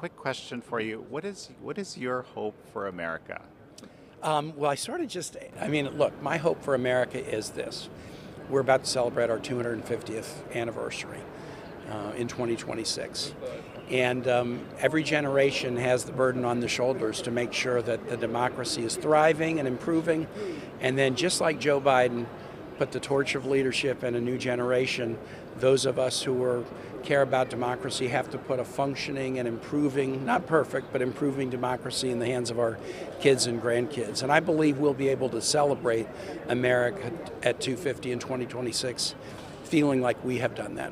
quick question for you. What is what is your hope for America? Um, well, I sort of just, I mean, look, my hope for America is this. We're about to celebrate our 250th anniversary uh, in 2026. And um, every generation has the burden on the shoulders to make sure that the democracy is thriving and improving. And then, just like Joe Biden put the torch of leadership in a new generation, those of us who are, care about democracy have to put a functioning and improving, not perfect, but improving democracy in the hands of our kids and grandkids. And I believe we'll be able to celebrate America at 250 in 2026, feeling like we have done that.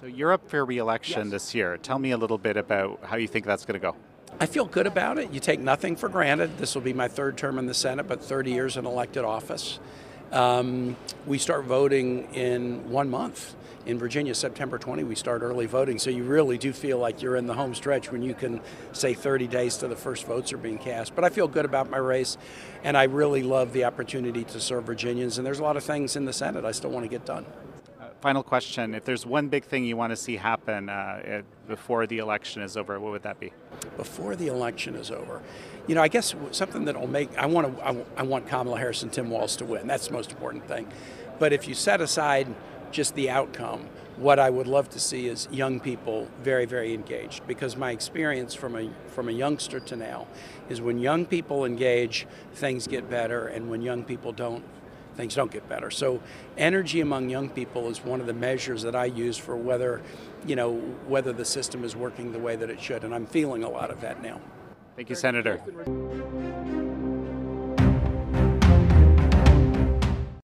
So you're up for re-election Yes. this year. Tell me a little bit about how you think that's going to go. I feel good about it. You take nothing for granted. This will be my third term in the Senate, but 30 years in elected office. Um, we start voting in one month. In Virginia, September 20, we start early voting. So you really do feel like you're in the home stretch when you can say 30 days to the first votes are being cast. But I feel good about my race, and I really love the opportunity to serve Virginians. And there's a lot of things in the Senate I still want to get done. Final question: If there's one big thing you want to see happen uh, before the election is over, what would that be? before the election is over. You know, I guess something that'll make I want to I, I want Kamala Harris and Tim Walz to win. That's the most important thing. But if you set aside just the outcome, what I would love to see is young people very very engaged because my experience from a from a youngster to now is when young people engage, things get better and when young people don't things don't get better. So energy among young people is one of the measures that I use for whether, you know, whether the system is working the way that it should and I'm feeling a lot of that now. Thank you, Senator.